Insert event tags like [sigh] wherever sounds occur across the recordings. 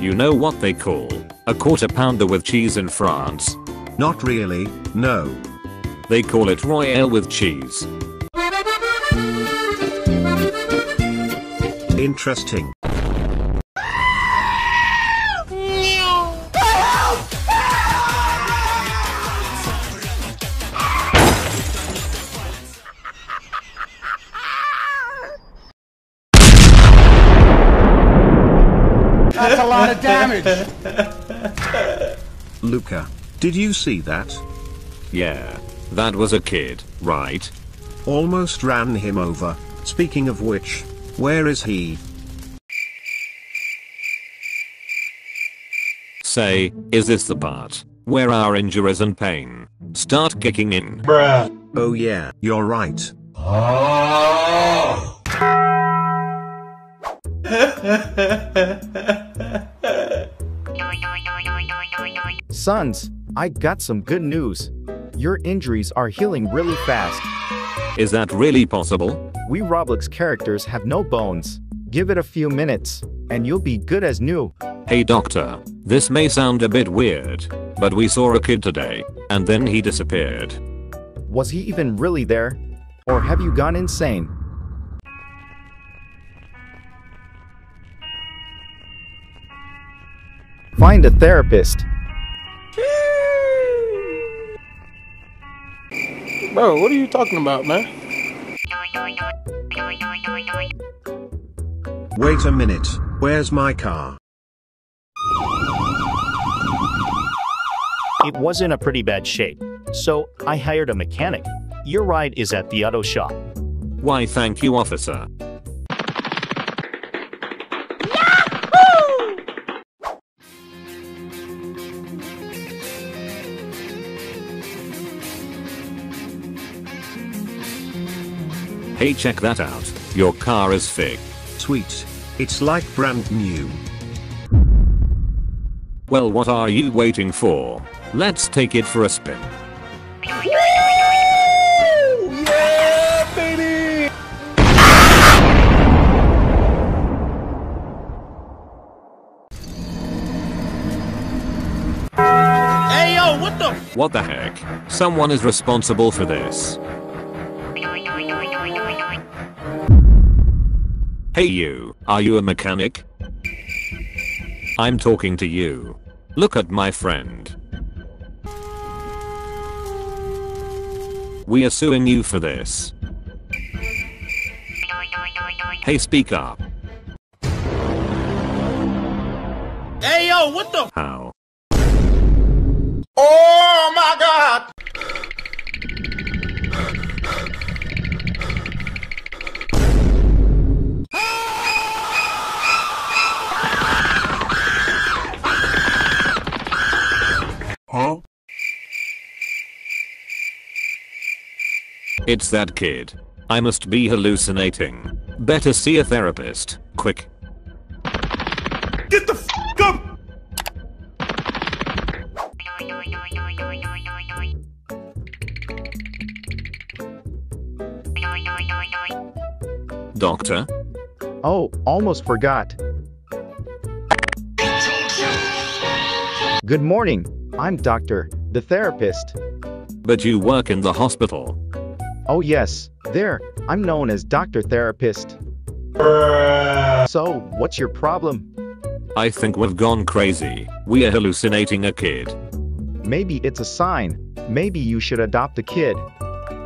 You know what they call a quarter pounder with cheese in France? Not really, no. They call it Royale with cheese. Interesting. That's a lot of damage. Luca, did you see that? Yeah, that was a kid, right? Almost ran him over. Speaking of which, where is he? Say, is this the part where our injuries and pain start kicking in? Bruh. Oh yeah, you're right. [laughs] Sons, I got some good news. Your injuries are healing really fast. Is that really possible? We Roblox characters have no bones. Give it a few minutes, and you'll be good as new. Hey doctor, this may sound a bit weird, but we saw a kid today, and then he disappeared. Was he even really there? Or have you gone insane? Find a therapist. Bro, what are you talking about, man? Wait a minute, where's my car? It was in a pretty bad shape, so I hired a mechanic. Your ride is at the auto shop. Why thank you officer. Hey check that out, your car is fixed. Sweet. It's like brand new. Well what are you waiting for? Let's take it for a spin. Yeah, baby! Hey, yo, what the? What the heck? Someone is responsible for this. Hey you, are you a mechanic? I'm talking to you. Look at my friend. We are suing you for this. Hey speak up. Hey, yo, what the? How? Oh my god! It's that kid. I must be hallucinating. Better see a therapist, quick. Get the f up! Doctor? Oh, almost forgot. Good morning. I'm Doctor, the therapist. But you work in the hospital. Oh, yes, there. I'm known as Dr. Therapist. So, what's your problem? I think we've gone crazy. We are hallucinating a kid. Maybe it's a sign. Maybe you should adopt a kid.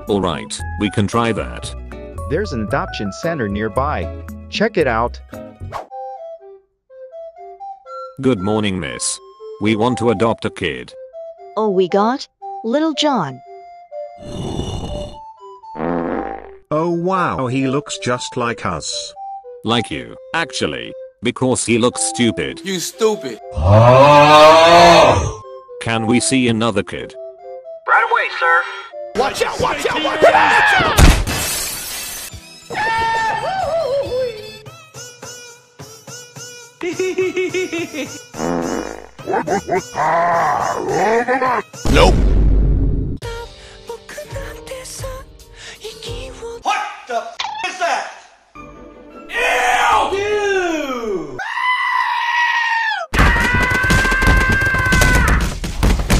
Alright, we can try that. There's an adoption center nearby. Check it out. Good morning, miss. We want to adopt a kid. Oh, we got? Little John. Oh wow, he looks just like us. Like you, actually. Because he looks stupid. You stupid. Can we see another kid? Right away, sir. Watch out, watch out, watch out! Nope.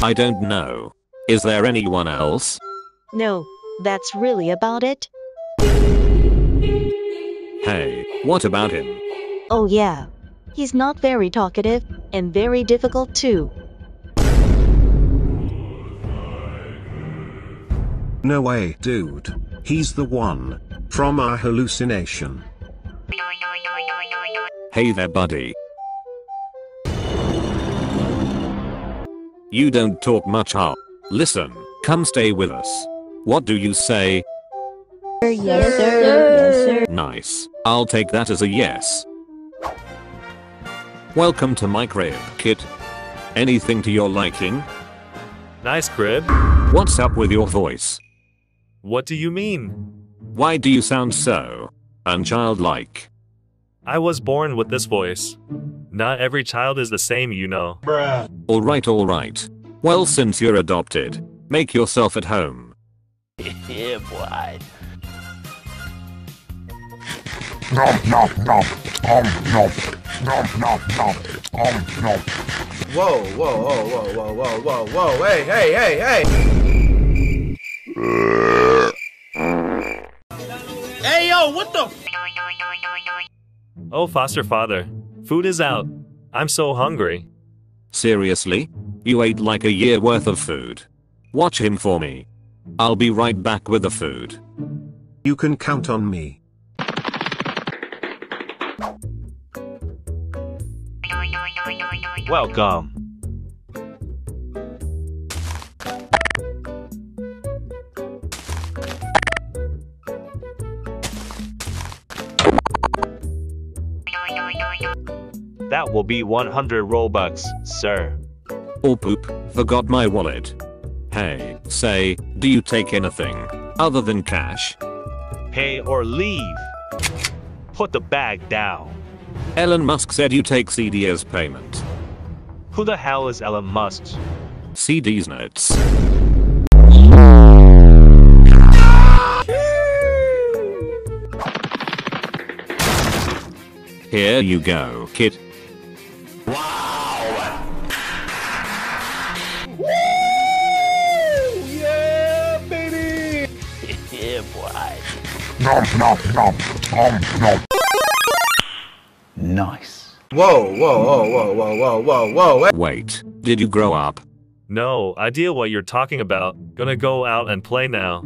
I don't know. Is there anyone else? No, that's really about it. Hey, what about him? Oh, yeah. He's not very talkative and very difficult too. No way, dude. He's the one. From our hallucination. Hey there, buddy. You don't talk much, huh? Listen, come stay with us. What do you say? Yes, sir. Yes, sir. Nice. I'll take that as a yes. Welcome to my crib, kid. Anything to your liking? Nice crib. What's up with your voice? What do you mean? Why do you sound so unchildlike? I was born with this voice. Not every child is the same, you know. Alright, alright. Well, since you're adopted, make yourself at home. [laughs] Yeah, boy. Whoa, whoa, whoa, whoa, whoa, whoa, whoa, whoa, hey, hey, hey, hey! hey, yo, what the? Oh, foster father. Food is out. I'm so hungry. Seriously? You ate like a year worth of food. Watch him for me. I'll be right back with the food. You can count on me. Welcome. That will be 100 Robux, sir. Oh poop, forgot my wallet. Hey, say, do you take anything other than cash? Pay or leave. Put the bag down. Elon Musk said you take CD as payment. Who the hell is Elon Musk? CD's nuts. Here you go, kid. Nice. Whoa, whoa, whoa, whoa, whoa, whoa, whoa, whoa. Wait, did you grow up? No idea what you're talking about. Gonna go out and play now.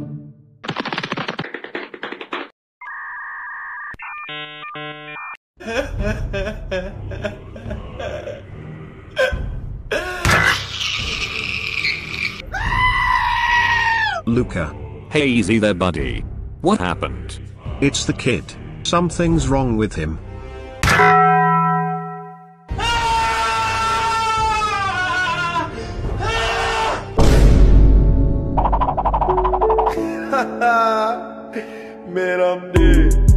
Luca. Hey, easy there, buddy. What happened? It's the kid. Something's wrong with him. [laughs] Man, I'm dead.